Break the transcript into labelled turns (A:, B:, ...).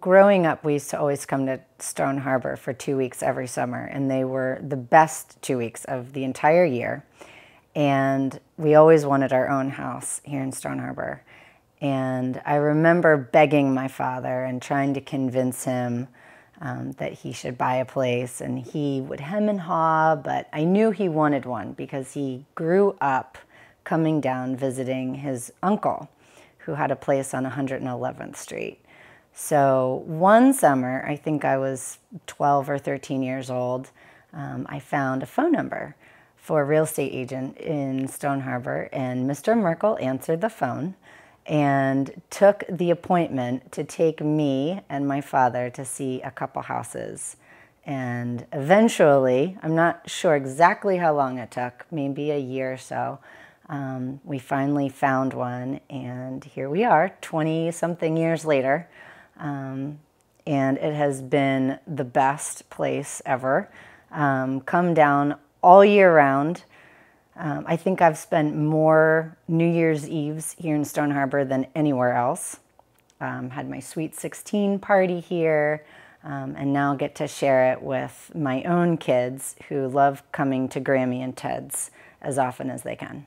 A: growing up, we used to always come to Stone Harbor for two weeks every summer, and they were the best two weeks of the entire year. And we always wanted our own house here in Stone Harbor. And I remember begging my father and trying to convince him um, that he should buy a place. And he would hem and haw, but I knew he wanted one because he grew up coming down visiting his uncle who had a place on 111th Street. So one summer, I think I was 12 or 13 years old, um, I found a phone number for a real estate agent in Stone Harbor, and Mr. Merkle answered the phone and took the appointment to take me and my father to see a couple houses. And eventually, I'm not sure exactly how long it took, maybe a year or so, um, we finally found one, and here we are, 20 something years later. Um, and it has been the best place ever. Um, come down all year round. Um, I think I've spent more New Year's Eves here in Stone Harbor than anywhere else. Um, had my Sweet 16 party here, um, and now get to share it with my own kids who love coming to Grammy and Ted's as often as they can.